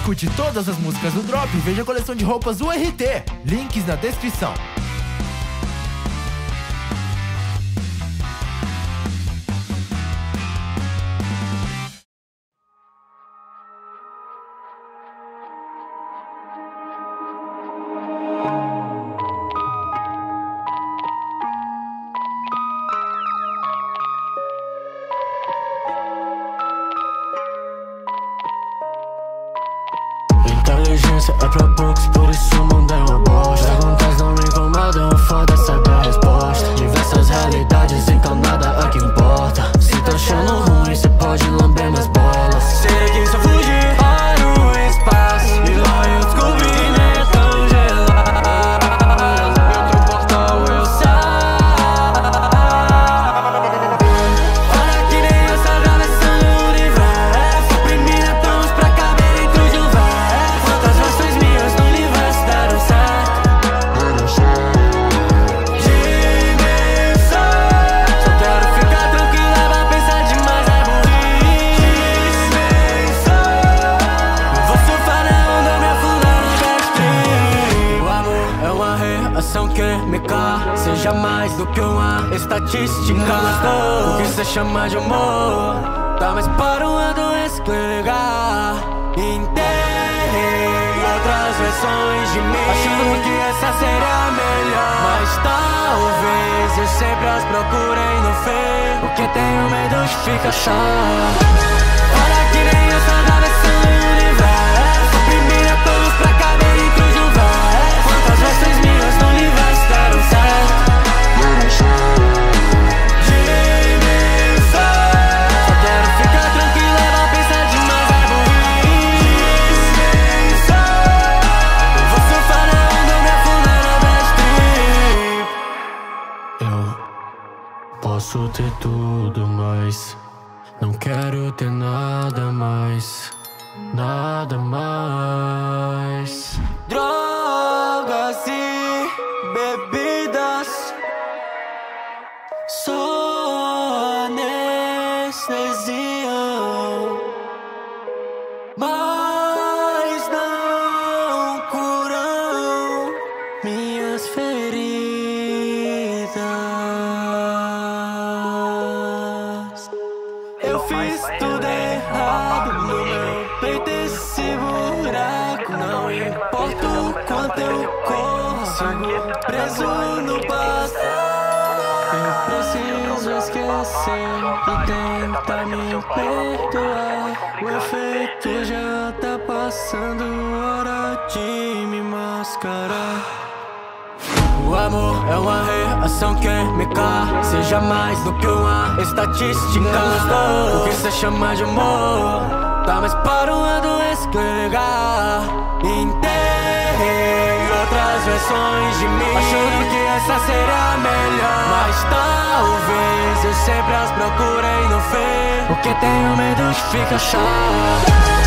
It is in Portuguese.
Escute todas as músicas do Drop e veja a coleção de roupas URT. Links na descrição. mensen, er praat box, por isso não deu bosta química Seja mais do que uma estatística. O que cê chama de amor Tá mais para uma doença clínica Enterrei outras versões de mim. Achando que essa seria a melhor. Mas talvez eu sempre as procurei no fim. Porque tenho medo de ficar chato Olha posso ter tudo, mas não quero ter nada mais, nada mais. Drogas e bebidas, só anestesiam, mas não curam minhas feridas. Sigo preso no passado. Eu preciso esquecer e tentar me perdoar. O efeito já tá passando, hora de me mascarar. O amor é uma reação química Seja mais do que uma estatística O que cê chama de amor Tá mais para uma doença clínica outras versões de mim. Achando que essa seria a melhor. Mas talvez eu sempre as procurei no fim. Porque tenho medo de ficar chato